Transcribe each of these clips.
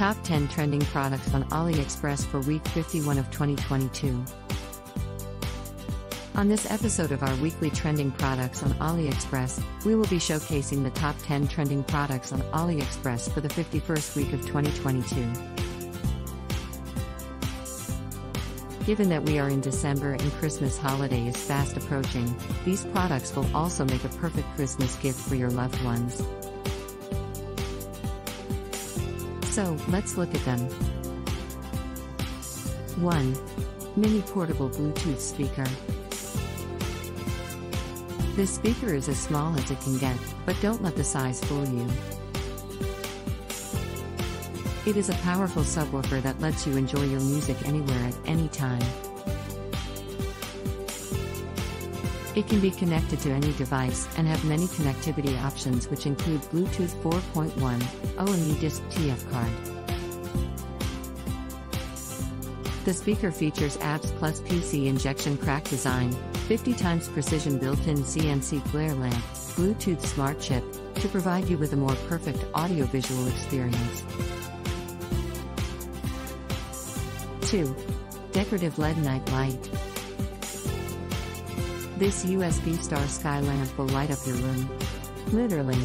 Top 10 Trending Products on AliExpress for Week 51 of 2022. On this episode of our weekly trending products on AliExpress, we will be showcasing the top 10 trending products on AliExpress for the 51st week of 2022. Given that we are in December and Christmas holiday is fast approaching, these products will also make a perfect Christmas gift for your loved ones. So, let's look at them. 1. Mini Portable Bluetooth Speaker. This speaker is as small as it can get, but don't let the size fool you. It is a powerful subwoofer that lets you enjoy your music anywhere at any time. It can be connected to any device and have many connectivity options which include Bluetooth 4.1, OMU Disc TF card. The speaker features ABS Plus PC injection crack design, 50 times precision built-in CNC glare lamp, Bluetooth smart chip, to provide you with a more perfect audio-visual experience. 2. Decorative LED night light. This USB star sky lamp will light up your room. Literally.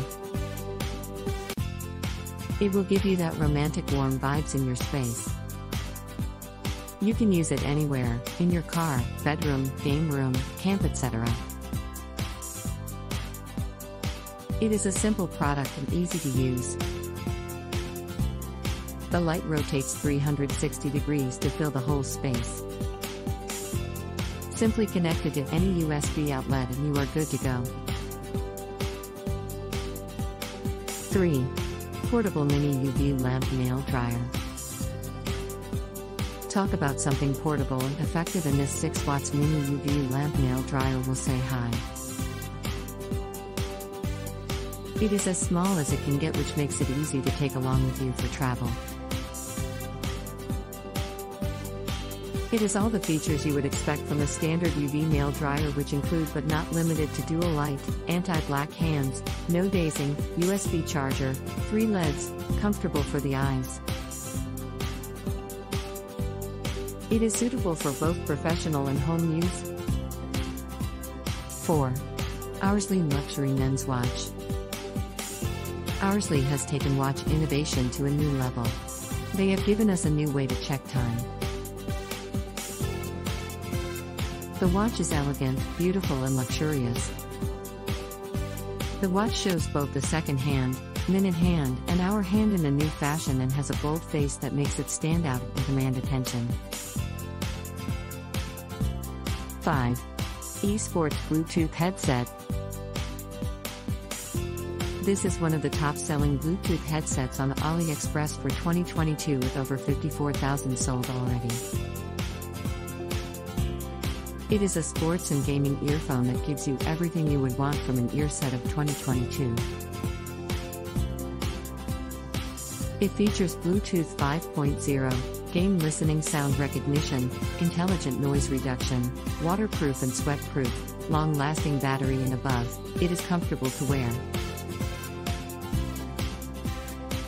It will give you that romantic warm vibes in your space. You can use it anywhere, in your car, bedroom, game room, camp etc. It is a simple product and easy to use. The light rotates 360 degrees to fill the whole space. Simply connect it to any USB outlet and you are good to go. 3. Portable Mini UV Lamp Nail Dryer. Talk about something portable and effective and this 6 watts mini UV lamp nail dryer will say hi. It is as small as it can get which makes it easy to take along with you for travel. It has all the features you would expect from a standard UV nail dryer which include but not limited to dual light, anti-black hands, no dazing, USB charger, 3 LEDs, comfortable for the eyes. It is suitable for both professional and home use. 4. Oursly Luxury Men's Watch. Oursly has taken watch innovation to a new level. They have given us a new way to check time. The watch is elegant, beautiful, and luxurious. The watch shows both the second hand, minute hand, and hour hand in a new fashion and has a bold face that makes it stand out and command attention. 5. Esports Bluetooth Headset. This is one of the top selling Bluetooth headsets on AliExpress for 2022 with over 54,000 sold already. It is a sports and gaming earphone that gives you everything you would want from an ear set of 2022. It features Bluetooth 5.0, game listening sound recognition, intelligent noise reduction, waterproof and sweat-proof, long-lasting battery and above, it is comfortable to wear.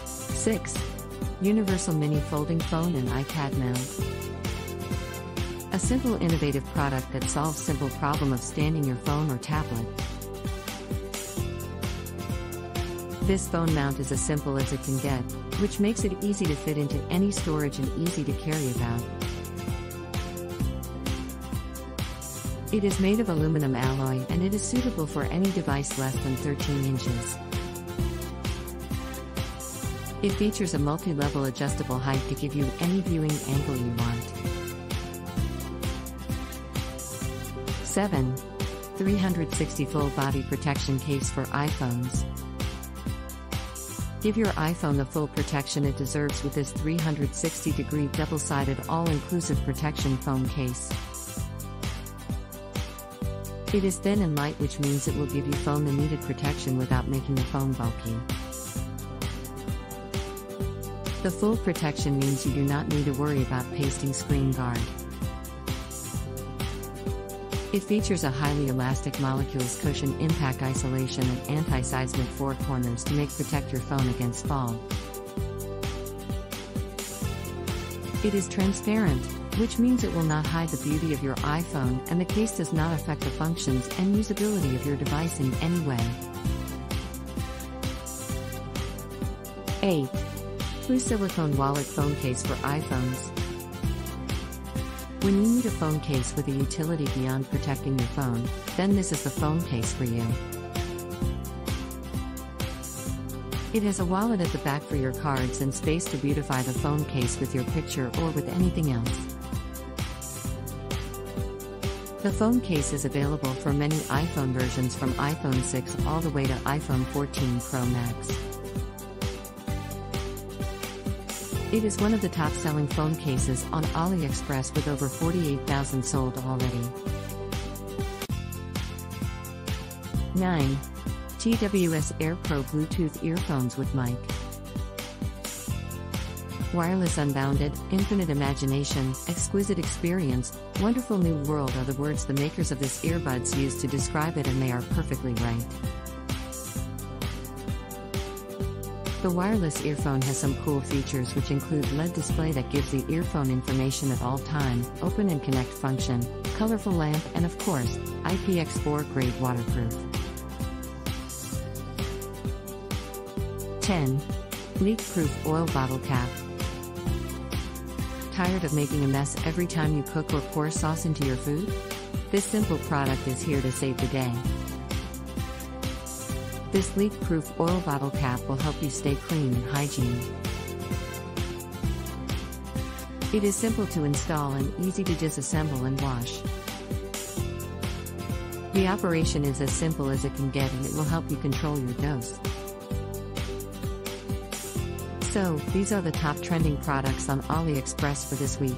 6. Universal Mini Folding Phone and iPad Mount. A simple innovative product that solves simple problem of standing your phone or tablet. This phone mount is as simple as it can get, which makes it easy to fit into any storage and easy to carry about. It is made of aluminum alloy and it is suitable for any device less than 13 inches. It features a multi-level adjustable height to give you any viewing angle you want. 7. 360 full body protection case for iPhones. Give your iPhone the full protection it deserves with this 360 degree double sided all inclusive protection foam case. It is thin and light, which means it will give you phone the needed protection without making the phone bulky. The full protection means you do not need to worry about pasting screen guard. It features a highly elastic molecules cushion impact isolation and anti-seismic four corners to make protect your phone against fall. It is transparent, which means it will not hide the beauty of your iPhone and the case does not affect the functions and usability of your device in any way. 8. Blue Silicone Wallet Phone Case for iPhones. When you need a phone case with a utility beyond protecting your phone, then this is the phone case for you. It has a wallet at the back for your cards and space to beautify the phone case with your picture or with anything else. The phone case is available for many iPhone versions from iPhone 6 all the way to iPhone 14 Pro Max. It is one of the top selling phone cases on AliExpress with over 48,000 sold already. 9. TWS Air Pro Bluetooth earphones with mic. Wireless Unbounded, Infinite Imagination, Exquisite Experience, Wonderful New World are the words the makers of this earbuds use to describe it, and they are perfectly right. The wireless earphone has some cool features which include LED display that gives the earphone information at all time, open and connect function, colorful lamp and of course, IPX4 grade waterproof. 10. Leak-proof oil bottle cap. Tired of making a mess every time you cook or pour sauce into your food? This simple product is here to save the day. This leak-proof oil bottle cap will help you stay clean and hygiene. It is simple to install and easy to disassemble and wash. The operation is as simple as it can get and it will help you control your dose. So, these are the top trending products on AliExpress for this week.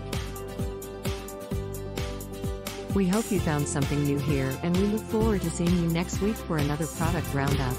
We hope you found something new here and we look forward to seeing you next week for another product roundup.